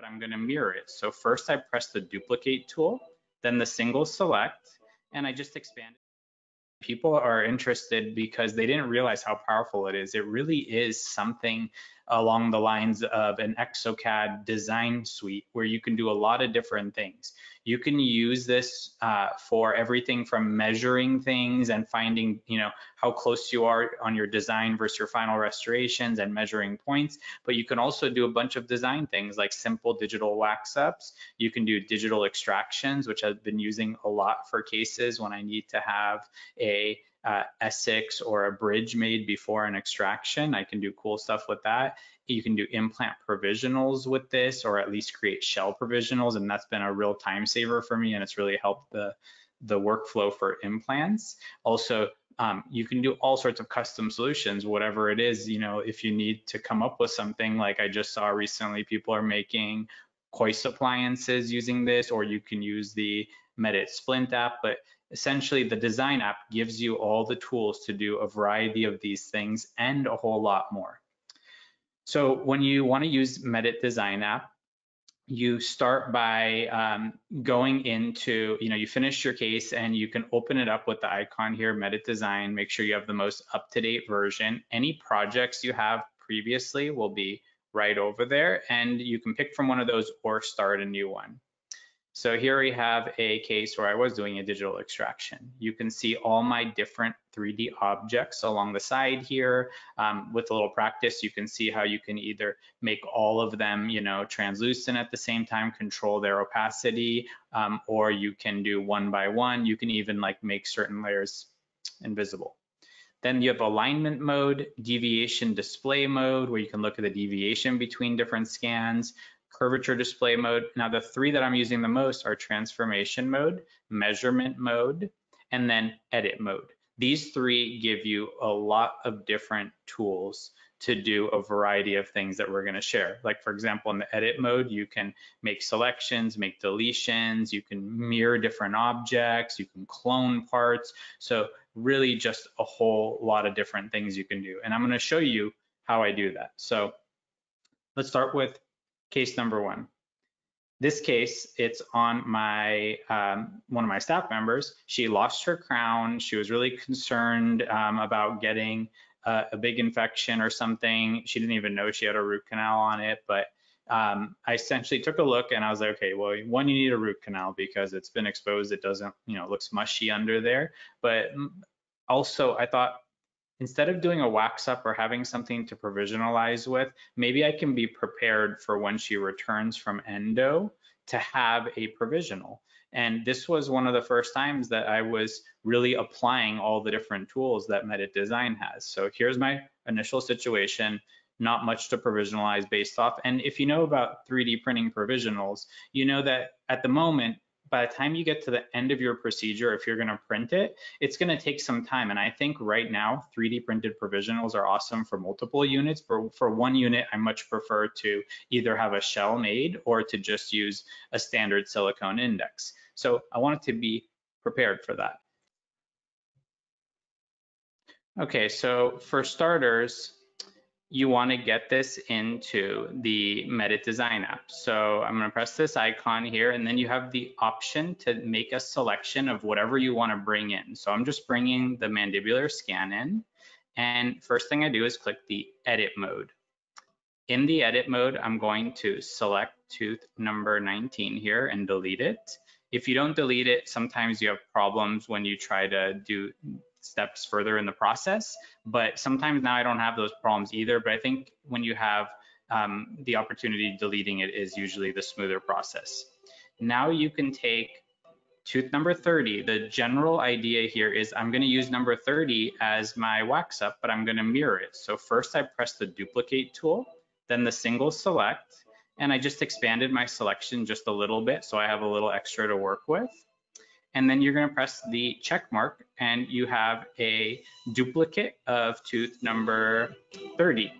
but I'm gonna mirror it. So first I press the duplicate tool, then the single select, and I just expand it. people are interested because they didn't realize how powerful it is. It really is something along the lines of an ExoCAD design suite where you can do a lot of different things. You can use this uh, for everything from measuring things and finding, you know, how close you are on your design versus your final restorations and measuring points. But you can also do a bunch of design things like simple digital wax ups. You can do digital extractions, which I've been using a lot for cases when I need to have a uh, Essix or a bridge made before an extraction. I can do cool stuff with that. You can do implant provisionals with this, or at least create shell provisionals, and that's been a real time saver for me, and it's really helped the the workflow for implants. Also, um, you can do all sorts of custom solutions, whatever it is. You know, if you need to come up with something like I just saw recently, people are making Kois appliances using this, or you can use the Medit Splint app. But essentially the design app gives you all the tools to do a variety of these things and a whole lot more. So when you want to use Medit design app, you start by um, going into, you know, you finish your case and you can open it up with the icon here, Medit Design. Make sure you have the most up-to-date version. Any projects you have previously will be right over there and you can pick from one of those or start a new one. So here we have a case where I was doing a digital extraction. You can see all my different 3D objects along the side here. Um, with a little practice, you can see how you can either make all of them, you know, translucent at the same time, control their opacity, um, or you can do one by one. You can even like make certain layers invisible. Then you have alignment mode, deviation display mode, where you can look at the deviation between different scans, curvature display mode. Now the three that I'm using the most are transformation mode, measurement mode, and then edit mode. These three give you a lot of different tools to do a variety of things that we're going to share. Like for example, in the edit mode, you can make selections, make deletions, you can mirror different objects, you can clone parts. So really just a whole lot of different things you can do. And I'm going to show you how I do that. So let's start with case number one. This case, it's on my um, one of my staff members. She lost her crown. She was really concerned um, about getting uh, a big infection or something. She didn't even know she had a root canal on it, but um, I essentially took a look and I was like, okay, well, one, you need a root canal because it's been exposed. It doesn't, you know, looks mushy under there. But also, I thought instead of doing a wax up or having something to provisionalize with, maybe I can be prepared for when she returns from endo to have a provisional. And this was one of the first times that I was really applying all the different tools that Medit Design has. So here's my initial situation, not much to provisionalize based off. And if you know about 3D printing provisionals, you know that at the moment, by the time you get to the end of your procedure, if you're going to print it, it's going to take some time. And I think right now, 3D printed provisionals are awesome for multiple units. For, for one unit, I much prefer to either have a shell made or to just use a standard silicone index. So I wanted to be prepared for that. Okay, so for starters, you want to get this into the Medit Design app. So I'm going to press this icon here, and then you have the option to make a selection of whatever you want to bring in. So I'm just bringing the mandibular scan in. And first thing I do is click the edit mode. In the edit mode, I'm going to select tooth number 19 here and delete it. If you don't delete it, sometimes you have problems when you try to do steps further in the process. But sometimes now I don't have those problems either. But I think when you have um, the opportunity, deleting it is usually the smoother process. Now you can take tooth number 30. The general idea here is I'm going to use number 30 as my wax up, but I'm going to mirror it. So first I press the duplicate tool, then the single select, and I just expanded my selection just a little bit so I have a little extra to work with and then you're going to press the check mark and you have a duplicate of tooth number 30.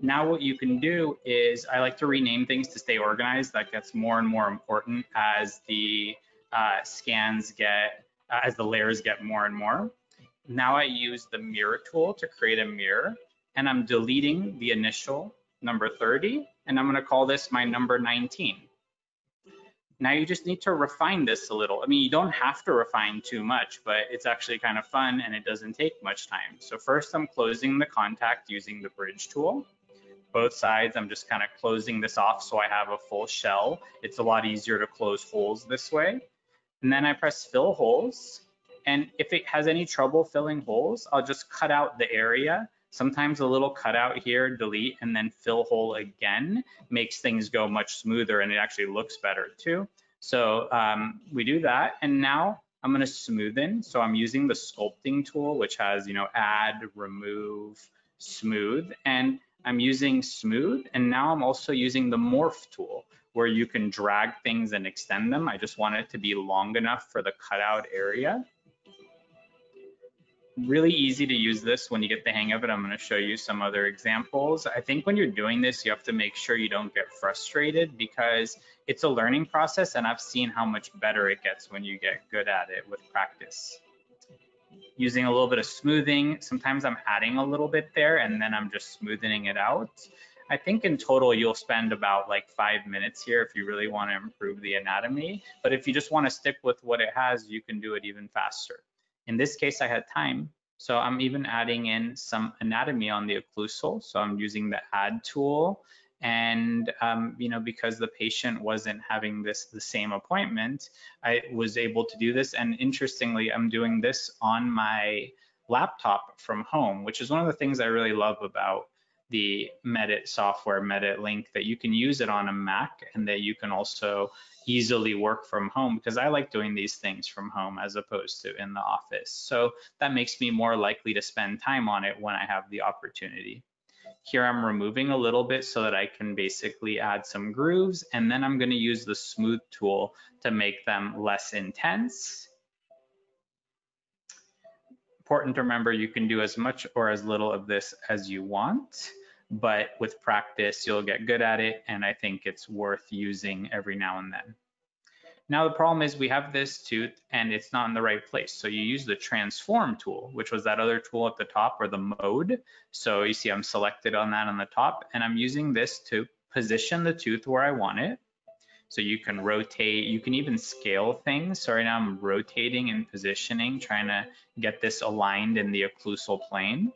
Now what you can do is I like to rename things to stay organized. That gets more and more important as the uh, scans get, uh, as the layers get more and more. Now I use the mirror tool to create a mirror and I'm deleting the initial number 30, and I'm gonna call this my number 19. Now you just need to refine this a little. I mean, you don't have to refine too much, but it's actually kind of fun and it doesn't take much time. So first I'm closing the contact using the bridge tool. Both sides, I'm just kind of closing this off so I have a full shell. It's a lot easier to close holes this way. And then I press fill holes. And if it has any trouble filling holes, I'll just cut out the area Sometimes a little cutout here, delete, and then fill hole again makes things go much smoother and it actually looks better too. So um, we do that. And now I'm gonna smoothen. So I'm using the sculpting tool, which has, you know, add, remove, smooth. And I'm using smooth. And now I'm also using the morph tool where you can drag things and extend them. I just want it to be long enough for the cutout area really easy to use this when you get the hang of it. I'm going to show you some other examples. I think when you're doing this, you have to make sure you don't get frustrated because it's a learning process and I've seen how much better it gets when you get good at it with practice. Using a little bit of smoothing, sometimes I'm adding a little bit there and then I'm just smoothing it out. I think in total you'll spend about like five minutes here if you really want to improve the anatomy. But if you just want to stick with what it has, you can do it even faster. In this case, I had time. So I'm even adding in some anatomy on the occlusal. So I'm using the add tool. And, um, you know, because the patient wasn't having this the same appointment, I was able to do this. And interestingly, I'm doing this on my laptop from home, which is one of the things I really love about the Medit software, Medit Link, that you can use it on a Mac and that you can also easily work from home because I like doing these things from home as opposed to in the office. So that makes me more likely to spend time on it when I have the opportunity. Here I'm removing a little bit so that I can basically add some grooves and then I'm going to use the smooth tool to make them less intense. Important to remember you can do as much or as little of this as you want but with practice, you'll get good at it. And I think it's worth using every now and then. Now the problem is we have this tooth and it's not in the right place. So you use the transform tool, which was that other tool at the top or the mode. So you see I'm selected on that on the top and I'm using this to position the tooth where I want it. So you can rotate, you can even scale things. So right now I'm rotating and positioning, trying to get this aligned in the occlusal plane.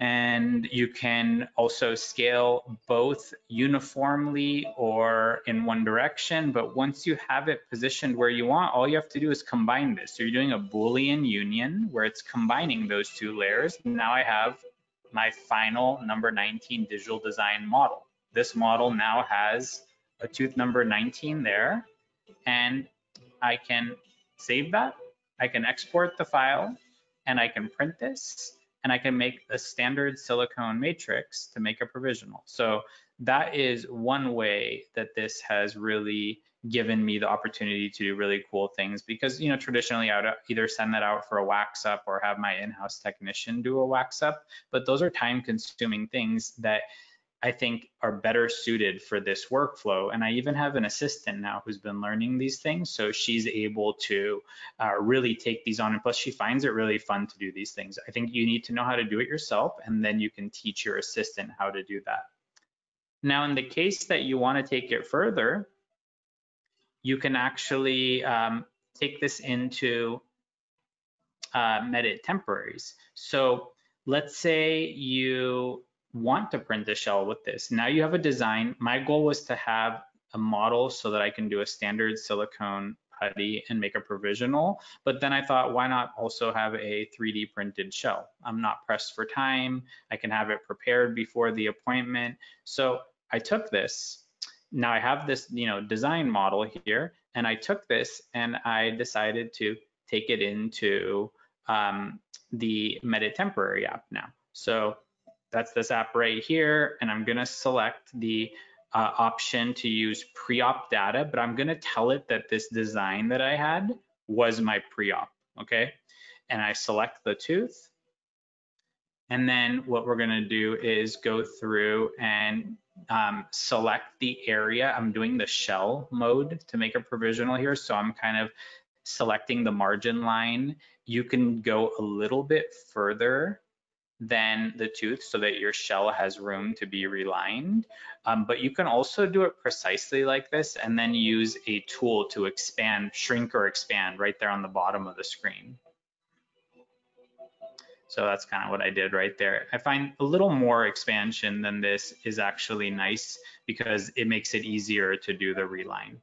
And you can also scale both uniformly or in one direction. But once you have it positioned where you want, all you have to do is combine this. So you're doing a Boolean union where it's combining those two layers. Now I have my final number 19 digital design model. This model now has a tooth number 19 there, and I can save that. I can export the file, and I can print this and I can make a standard silicone matrix to make a provisional. So that is one way that this has really given me the opportunity to do really cool things because you know traditionally I would either send that out for a wax up or have my in-house technician do a wax up but those are time consuming things that I think are better suited for this workflow. And I even have an assistant now who's been learning these things. So she's able to uh, really take these on. And plus, she finds it really fun to do these things. I think you need to know how to do it yourself, and then you can teach your assistant how to do that. Now, in the case that you want to take it further, you can actually um, take this into uh, Medit temporaries. So let's say you want to print a shell with this. Now you have a design. My goal was to have a model so that I can do a standard silicone putty and make a provisional. But then I thought, why not also have a 3D printed shell? I'm not pressed for time. I can have it prepared before the appointment. So I took this. Now I have this, you know, design model here, and I took this and I decided to take it into um, the Medit temporary app now. So that's this app right here. And I'm gonna select the uh, option to use pre-op data, but I'm gonna tell it that this design that I had was my pre-op, okay? And I select the tooth. And then what we're gonna do is go through and um, select the area. I'm doing the shell mode to make a provisional here. So I'm kind of selecting the margin line. You can go a little bit further than the tooth so that your shell has room to be relined. Um, but you can also do it precisely like this and then use a tool to expand, shrink or expand right there on the bottom of the screen. So that's kind of what I did right there. I find a little more expansion than this is actually nice because it makes it easier to do the reline.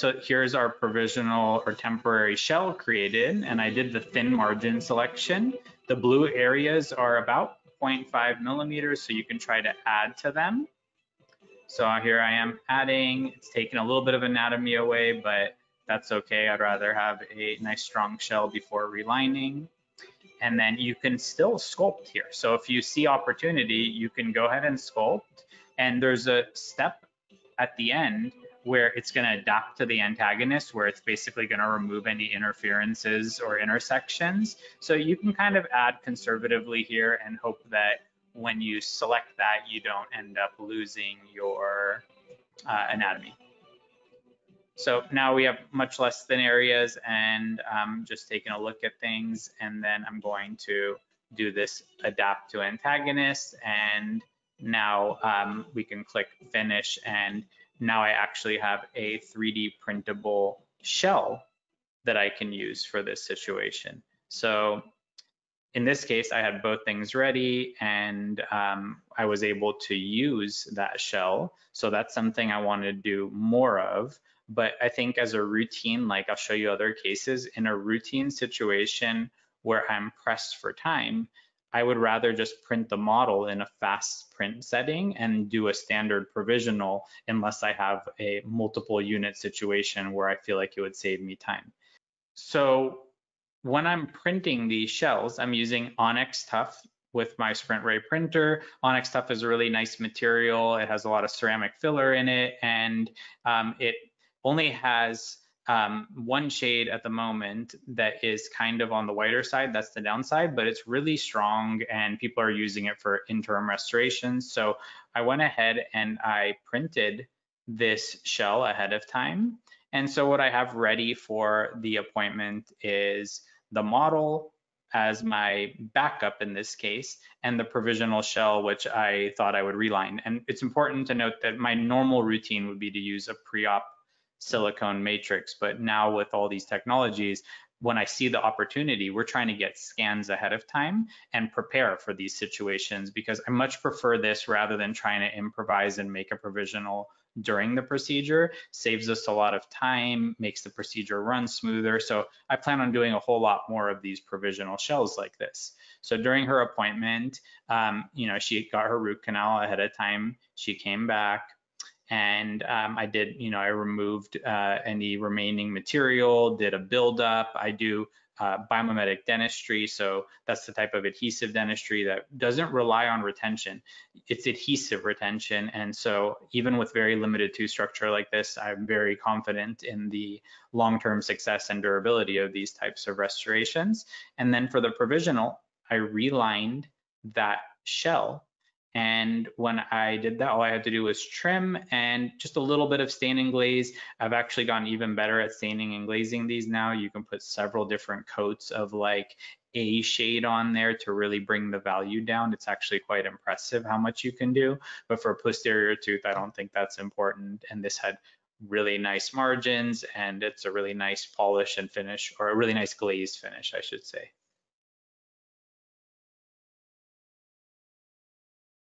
So here's our provisional or temporary shell created, and I did the thin margin selection. The blue areas are about 0.5 millimeters, so you can try to add to them. So here I am adding, it's taking a little bit of anatomy away, but that's okay. I'd rather have a nice strong shell before relining. And then you can still sculpt here. So if you see opportunity, you can go ahead and sculpt. And there's a step at the end where it's going to adapt to the antagonist, where it's basically going to remove any interferences or intersections. So you can kind of add conservatively here and hope that when you select that, you don't end up losing your uh, anatomy. So now we have much less thin areas and um, just taking a look at things. And then I'm going to do this adapt to antagonist. And now um, we can click finish and now I actually have a 3D printable shell that I can use for this situation. So in this case, I had both things ready and um, I was able to use that shell. So that's something I want to do more of. But I think as a routine, like I'll show you other cases, in a routine situation where I'm pressed for time, I would rather just print the model in a fast print setting and do a standard provisional unless I have a multiple unit situation where I feel like it would save me time. So when I'm printing these shells, I'm using OnX Tough with my SprintRay printer. OnX Tough is a really nice material. It has a lot of ceramic filler in it and um, it only has um, one shade at the moment that is kind of on the whiter side. That's the downside, but it's really strong and people are using it for interim restorations. So I went ahead and I printed this shell ahead of time. And so what I have ready for the appointment is the model as my backup in this case, and the provisional shell, which I thought I would reline. And it's important to note that my normal routine would be to use a pre-op silicone matrix. But now with all these technologies, when I see the opportunity, we're trying to get scans ahead of time and prepare for these situations because I much prefer this rather than trying to improvise and make a provisional during the procedure. Saves us a lot of time, makes the procedure run smoother. So I plan on doing a whole lot more of these provisional shells like this. So during her appointment, um, you know, she got her root canal ahead of time. She came back, and um, I did, you know, I removed uh, any remaining material, did a buildup. I do uh, biomimetic dentistry, so that's the type of adhesive dentistry that doesn't rely on retention. It's adhesive retention, and so even with very limited tooth structure like this, I'm very confident in the long-term success and durability of these types of restorations. And then for the provisional, I relined that shell and when I did that, all I had to do was trim and just a little bit of stain and glaze. I've actually gotten even better at staining and glazing these now. You can put several different coats of like a shade on there to really bring the value down. It's actually quite impressive how much you can do. But for a posterior tooth, I don't think that's important. And this had really nice margins and it's a really nice polish and finish or a really nice glaze finish, I should say.